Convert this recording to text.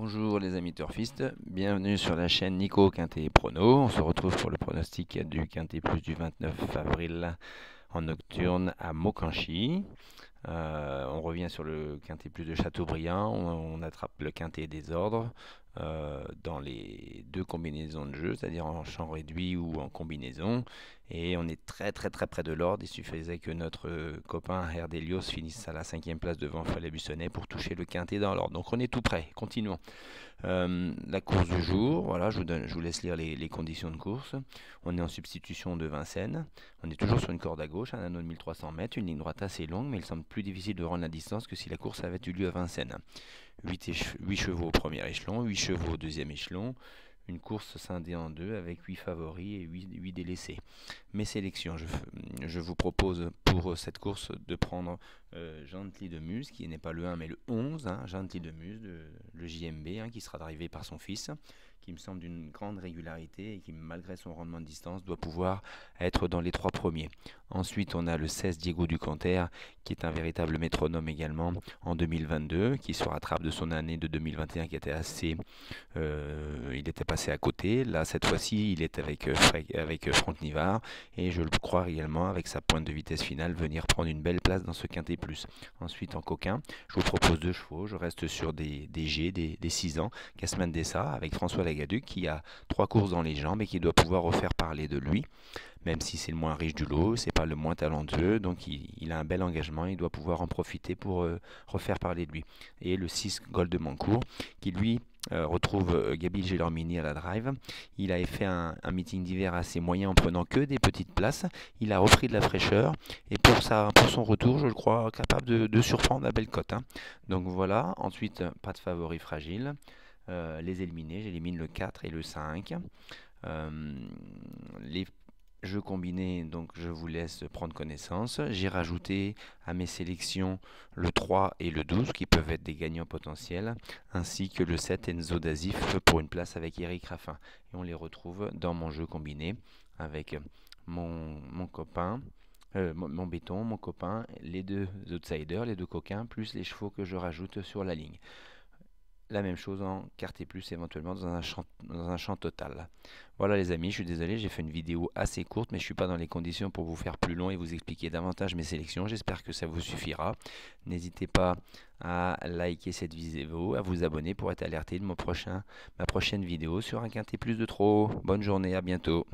Bonjour les amis turfistes, bienvenue sur la chaîne Nico Quintet Prono. On se retrouve pour le pronostic du Quintet Plus du 29 avril en nocturne à Mokanchi. Euh, on revient sur le Quintet Plus de Châteaubriand, on, attrape le Quintet des ordres euh, dans les deux combinaisons de jeu, c'est-à-dire en champ réduit ou en combinaison. Et on est très très très près de l'ordre. Il suffisait que notre copain Herdelios finisse à la cinquième place devant Fallet Bussonnet pour toucher le quintet dans l'ordre. Donc on est tout près. Continuons. Euh, la course du jour, voilà, je vous laisse lire les, conditions de course. On est en substitution de Vincennes. On est toujours sur une corde à gauche, un anneau de 1300 mètres, une ligne droite assez longue, mais il semble plus difficile de rendre la distance que si la course avait eu lieu à Vincennes. 8, 8 chevaux au premier échelon, 8 chevaux au deuxième échelon, une course scindée en deux avec 8 favoris et 8, délaissés. Mes sélections, je, vous propose pour cette course de prendre euh, de Muse, qui n'est pas le 1 mais le 11, hein, de Muse, le JMB, hein, qui sera drivé par son fils qui me semble d'une grande régularité et qui, malgré son rendement de distance, doit pouvoir être dans les trois premiers. Ensuite, on a le 16 Diego Ducanter, qui est un véritable métronome également en 2022, qui se rattrape de son année de 2021 qui était assez... Euh, il était passé à côté. Là, cette fois-ci, il est avec, euh, avec euh, Franck Nivard et je le crois également, avec sa pointe de vitesse finale, venir prendre une belle place dans ce quintet plus. Ensuite, en coquin, je vous propose deux chevaux. Je reste sur des, G, des, des 6 ans. Casman Dessa avec François Lagarde qui a trois courses dans les jambes et qui doit pouvoir refaire parler de lui. Même si c'est le moins riche du lot, c'est pas le moins talentueux, donc il, a un bel engagement, il doit pouvoir en profiter pour euh, refaire parler de lui. Et le 6 Gold de Mancourt, qui lui euh, retrouve euh, Gabi Gelormini à la drive. Il a fait un, meeting d'hiver assez moyen en prenant que des petites places. Il a repris de la fraîcheur et pour, pour son retour, je le crois capable de, surprendre à belle cote. Hein. Donc voilà, ensuite pas de favori fragile. Euh, les éliminer. J'élimine le 4 et le 5. Euh, les jeux combinés, donc je vous laisse prendre connaissance. J'ai rajouté à mes sélections le 3 et le 12 qui peuvent être des gagnants potentiels, ainsi que le 7 Enzo Dazif pour une place avec Eric Raffin. Et on les retrouve dans mon jeu combiné avec euh, mon, béton, mon copain, les deux outsiders, les deux coquins, plus les chevaux que je rajoute sur la ligne la même chose en quartier plus éventuellement dans un, champ, total. Voilà les amis, je suis désolé, j'ai fait une vidéo assez courte, mais je ne suis pas dans les conditions pour vous faire plus long et vous expliquer davantage mes sélections. J'espère que ça vous suffira. N'hésitez pas à liker cette vidéo, à vous abonner pour être alerté de ma prochaine vidéo sur un quintet plus de trop. Bonne journée, à bientôt.